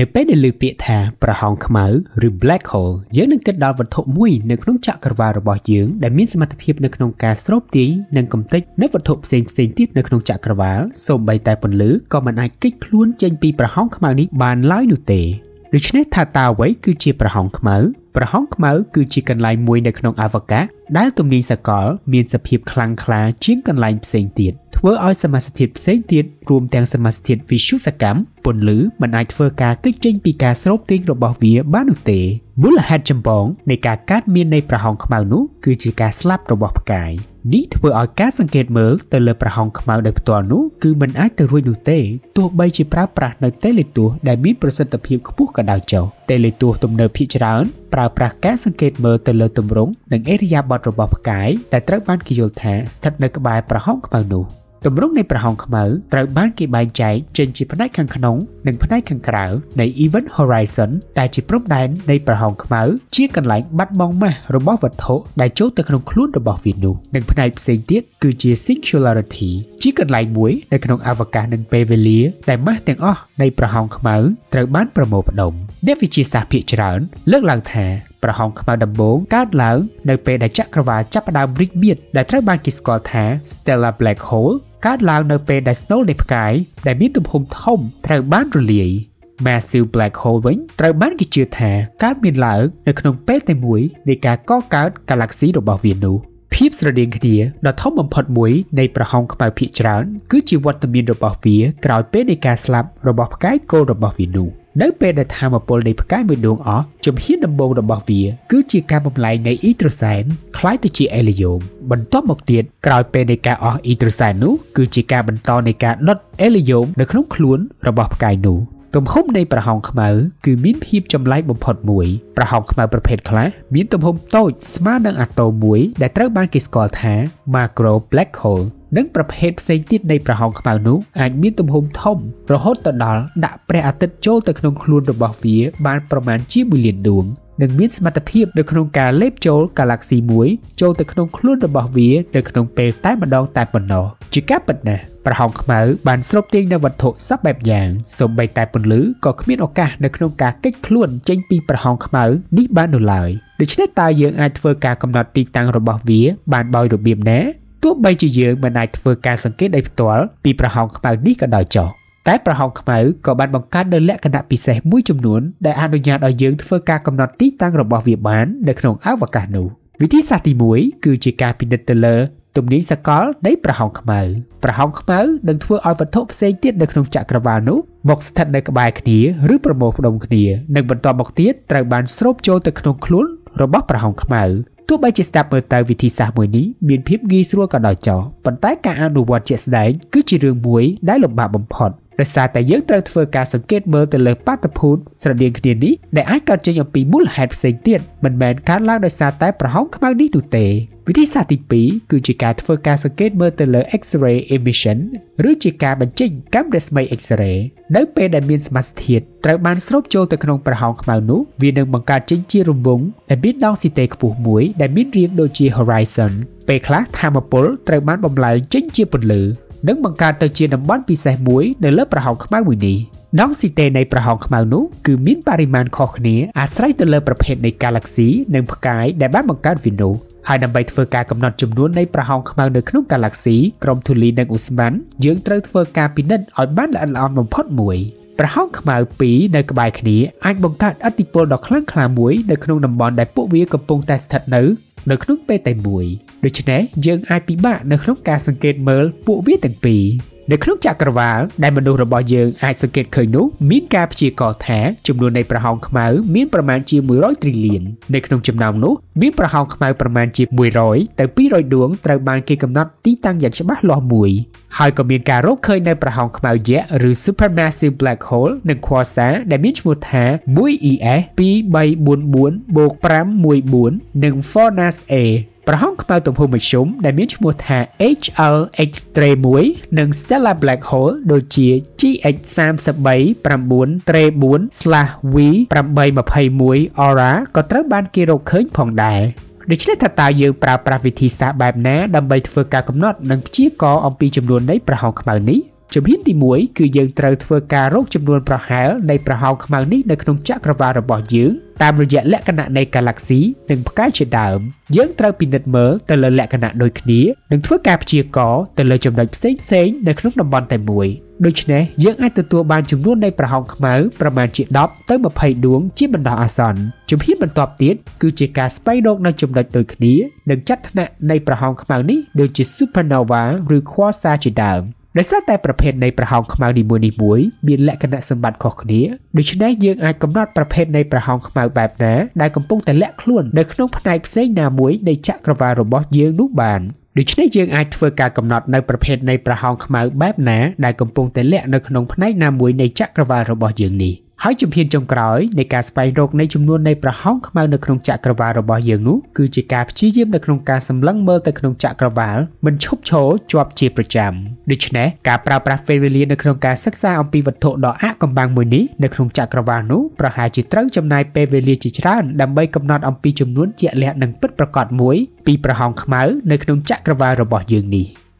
នៅពេលដែលលើពាក្យថាប្រហោងខ្មៅឬ black hole យើងនឹងគិតដល់វត្ថុមួយនៅក្នុងចក្រវាឡរបស់យើងដែលមានសមត្ថភាពនៅក្នុងការស្រូបទាញនិងកំទេចនៅវត្ថុផ្សេងផ្សេងទៀតនៅក្នុងចក្រវាឡសូម្បីតែពន្លឺក៏មិនអាចគេចខ្លួនចេញពីប្រហោងខ្មៅនេះបានឡើយនោះទេដូច្នេះថាតើអ្វីគឺជាប្រហោងខ្មៅ ប្រហោងខ្មៅគឺជាកន្លែងមួយនៅក្នុងអវកាសដែលទំនាញសកល មានសភាពខ្លាំងក្លាជាងកន្លែងផ្សេងទៀតធ្វើឲ្យសមាសធាតុផ្សេងទៀតរួមទាំងសមាសធាតុវិទ្យុសកម្មពន្លឺមិនអាចធ្វើការគេចចេញពីការស្រូបទាញរបស់វាបាននោះទេមូលហេតុចម្បងនៃការកើតមាននៃប្រហោងខ្មៅនោះគឺជាការស្លាប់របស់ផ្កាយ នេះធ្វើឲ្យការសង្កេតមើលទៅលើប្រហោងខ្មៅដោយផ្ទាល់នោះគឺមិនអាចទៅរួចនោះទេទោះបីជាប្រើប្រាស់នៅតេឡេទស្សន៍ដែលមានប្រសិទ្ធភាពខ្ពស់ក៏ដោយចុះតេឡេទស្សន៍ទំនើបភាគច្រើនប្រើប្រាស់ការសង្កេតមើលទៅលើទម្រង់និងអេរិយាបថរបស់ផ្កាយដែលត្រូវបានគេយល់ថាស្ថិតនៅក្បែរប្រហោងខ្មៅនោះ។ ទម្រង់នៃប្រហោងខ្មៅត្រូវបានគេបែងចែកចេញជាផ្នែកខាងក្នុង និងផ្នែកខាងក្រៅនៃ Event Horizon ដែលជាព្រំដែននៃប្រហោងខ្មៅជាកន្លែងបាត់បង់ម៉ាស់របស់វត្ថុដែលចូលទៅក្នុងខ្លួនរបស់វានោះនិងផ្នែកផ្សេងទៀតគឺជា Singularity ជាកន្លែងមួយនៅក្នុងអវកាសនិងពេលវេលាដែលម៉ាស់ទាំងអស់នៃប្រហោងខ្មៅត្រូវបានប្រមូលផ្ដុំអ្នកវិទ្យាសាស្ត្រភាគច្រើនលើកឡើងថា ប្រហោងខ្មៅដំបូងកើតឡើងនៅពេលដែលចក្រវាឡចាប់ផ្ដើមរីកមាឌដែលត្រូវបានគេស្គាល់ថា Stellar Black Hole កើតឡើងនៅពេលដែលស្នូលនៃផ្កាយដែលមានទំហំធំត្រូវបានរលាយ Massive Black Hole វិញត្រូវបានគេជឿថាកើតមានឡើងនៅក្នុងពេលតែមួយនៃការកកើត Galaxy របស់វានោះភាពស្រដៀងគ្នាដ៏ធំបំផុតមួយនៃប្រហោងខ្មៅភាគច្រើនគឺជាវត្តមានរបស់វាក្រោយពេលនៃការស្លាប់របស់ផ្កាយគោលរបស់វានោះ នៅពេលដែលធម្មពលនៃផ្កាយមួយដួងអស់ជំហានដំបូងរបស់វាគឺជាការបំលែងនៃអ៊ីដ្រូសែនคล้ายទៅជាអេលីយ៉ូមបន្ទាប់មកទៀតក្រោយពេលនៃការអស់អ៊ីដ្រូសែននោះគឺជាការបន្តនៃការដុតអេលីយ៉ូមនៅក្នុងខ្លួនរបស់ផ្កាយនោះ ទំហំនៃប្រហោងខ្មៅគឺមានភាពចម្លែកបំផុតមួយប្រហោងខ្មៅប្រភេទខ្លះមានទំហំតូចស្មើនឹងអាតូមមួយដែលត្រូវបានគេស្គាល់ថា macro black hole និងប្រភេទផ្សេងទៀតនៃប្រហោងខ្មៅនោះអាចមានទំហំធំរហូតទៅដល់ដាក់ព្រះអាទិត្យចូលទៅក្នុងខ្លួនរបស់វាបានប្រមាណជា1លានដួងនិងមានសមត្ថភាពនៅក្នុងការលេបចូល Galaxy មួយចូលទៅក្នុងខ្លួនរបស់វានៅក្នុងពេលតែម្ដងតែប៉ុណ្ណោះជាការពិតណាស់ ប្រហោងខ្មៅបានស្រូបទាញនូវវត្ថុសពបែបយ៉ាងសូម្បីតែពន្លឺក៏គ្មានឱកាសនៅក្នុងការគេចខ្លួនចេញពីប្រហោងខ្មៅនេះបាននោះឡើយដូច្នេះតើយើងអាចធ្វើការកំណត់ទីតាំងរបស់វា បានដោយរបៀបណាទោះបីជាយើងមិនអាចធ្វើការសង្កេតដោយផ្ទាល់ពីប្រហោងខ្មៅនេះក៏ដោយចុះតែប្រហោងខ្មៅក៏បានបង្កើតនូវលក្ខណៈពិសេសមួយចំនួនដែលអនុញ្ញាតឲ្យយើងធ្វើការកំណត់ទីតាំងរបស់វាបាននៅក្នុងអវកាសនោះវិធីសាស្ត្រទី1គឺជាការពិនិត្យទៅលើ ទំនាញសកលនៃប្រហោងខ្មៅប្រហោងខ្មៅនឹងធ្វើឲ្យវត្ថុផ្សេងទៀតនៅក្នុងចក្រវាឡនោះមកស្ថិតនៅក្បែរគ្នាឬប្រមូលផ្ដុំគ្នានិងបន្តមកទៀតត្រូវបានស្រូបចូលទៅក្នុងខ្លួនរបស់ប្រហោងខ្មៅទោះបីជាស្ដាប់មើលទៅវិធីសាស្ត្រមួយនេះមានភាពងាយស្រួលក៏ដោយចោះប៉ុន្តែការអនុវត្តជាក់ស្ដែងគឺជារឿងមួយដែលលំបាកបំផុតដោយសារតែយើងត្រូវធ្វើការសង្កេតមើលទៅលើបាតុភូតស្រដៀងគ្នានេះដែលអាចកើតចេញអំពីមូលហេតុផ្សេងទៀតមិនមែនកើតឡើងដោយសារតែប្រហោងខ្មៅនេះនោះទេ វិធីសាស្ត្រទី2គឺជាការធ្វើការសង្កេតមើលទៅលើ X-ray emission ឬជាការបញ្ចេញកាំរស្មី X-ray នៅពេលដែលមានសមាសធាតុត្រូវបានស្រូបចូលទៅក្នុងប្រហោងខ្មៅនោះវានឹងបង្កើតចេញជារង្វង់ដែលមានដងស៊ីតេខ្ពស់មួយដែលមានរាងដូចជា horizon ពេលខ្លះធម្មពលត្រូវបានបំលែងចេញជាពន្លឺនិងបង្កើតទៅជាតំបន់ពិសេសមួយនៅលើប្រហោងខ្មៅមួយនេះ ដងស៊ីតេនៃប្រហោងខ្មៅនោះគឺមានបរិមាណខុសគ្នាអាស្រ័យទៅលើប្រភេទនៃ Galaxy និងផ្កាយដែលបានបង្កើតវានោះហើយដើម្បីធ្វើការកំណត់ចំនួននៃប្រហោងខ្មៅនៅក្នុង Galaxy ក្រុមធូលីនិងឧស្ម័នយើងត្រូវធ្វើការពិនិត្យឲ្យបានល្អិតល្អន់បំផុតមួយប្រហោងខ្មៅ2នៅក្បែរគ្នាអាចបង្កើតឥទ្ធិពលដ៏ខ្លាំងក្លាមួយនៅក្នុងតំបន់ដែលពួកវាកំពុងតែស្ថិតនៅនៅក្នុងពេលតែមួយដូច្នេះយើងអាចពិបាកនៅក្នុងការសង្កេតមើលពួកវាទាំងពីរ នៅក្នុងចក្រវាឡដែលមនុស្សរបស់យើងអាចសង្កេតឃើញនោះមានការព្យាករណ៍ថាចំនួននៃប្រហោងខ្មៅមានប្រមាណជា100 trillion នៅក្នុងចំណោមនោះមានប្រហោងខ្មៅប្រមាណជា100ទៅ200ដួងត្រូវបានគេកំណត់ទីតាំងយ៉ាងច្បាស់លាស់មួយហើយក៏មានការរកឃើញនៅប្រហោងខ្មៅយក្សឬ supermassive black hole និង quasar ដែលមានឈ្មោះថា 1ES 2344 514និង Fornas A ប្រហោងខ្មៅទំហំមធ្យមដែលមានឈ្មោះថា HL X-ray 1និង Stellar Black Hole ដូចជា GH339-4/V821 Aura ក៏ត្រូវបានគេរកឃើញផងដែរដូច្នេះថាតើយើងប្រើប្រាស់វិធីសាស្ត្របែបណាដើម្បីធ្វើការកំណត់និងព្យាករណ៍អំពីចំនួននៃប្រហោងខ្មៅនេះ ជំហានទី1គឺយើងត្រូវធ្វើការរកចំនួនប្រហែលនៃប្រហោងខ្មៅនេះនៅក្នុងចក្រវាឡរបស់យើងតាមរយៈលក្ខណៈនៃ Galaxy និងផ្កាយជាដើមយើងត្រូវពិនិត្យមើលទៅលើលក្ខណៈដូចគ្នានិងធ្វើការព្យាករណ៍ទៅលើចំណុចផ្សេងផ្សេងនៅក្នុងតំបន់តែមួយដូច្នេះយើងអាចទទួលបានចំនួននៃប្រហោងខ្មៅប្រមាណជា10ទៅ20ដួងជាបណ្ដោះអាសន្នជំហានបន្ទាប់ទៀតគឺជាការស្វែងរកនៅចំណុចដូចគ្នានិងចាត់ថ្នាក់នៃប្រហោងខ្មៅនេះដូចជា supernova ឬ quasar ជាដើម ដោយសារតែប្រភេទនៃប្រហោងខ្មៅនីមួយៗមានលក្ខណៈសម្បត្តិខុសគ្នាដូច្នេះយើងអាចកំណត់ប្រភេទនៃប្រហោងខ្មៅបែបណាដែលកំពុងតែលាក់ខ្លួននៅក្នុងផ្នែកផ្សេងណាមួយនៃចក្រវាឡរបស់យើងនោះបានដូច្នេះយើងអាចធ្វើការកំណត់នៅប្រភេទនៃប្រហោងខ្មៅបែបណាដែលកំពុងតែលាក់នៅក្នុងផ្នែកណាមួយនៃចក្រវាឡរបស់យើងនេះ។ ហើយជំហានចុងក្រោយនៃការស្វែងរកនៃចំនួននៃប្រហោងខ្មៅនៅក្នុងចក្រវាឡរបស់យើងនោះគឺជាការព្យាយាមនៅក្នុងការសម្លឹងមើលទៅក្នុងចក្រវាឡមិនឈប់ឈរជាប់ជាប្រចាំដូច្នេះការប្រើប្រាស់ពេលវេលានៅក្នុងការសិក្សាអំពីវត្ថុដ៏អាក់កំបាំងមួយនេះនៅក្នុងចក្រវាឡនោះប្រហែលជាត្រូវចំណាយពេលវេលាជាច្រើនដើម្បីកំណត់អំពីចំនួនជាក់លាក់និងពិតប្រាកដមួយពីប្រហោងខ្មៅនៅក្នុងចក្រវាឡរបស់យើងនេះ។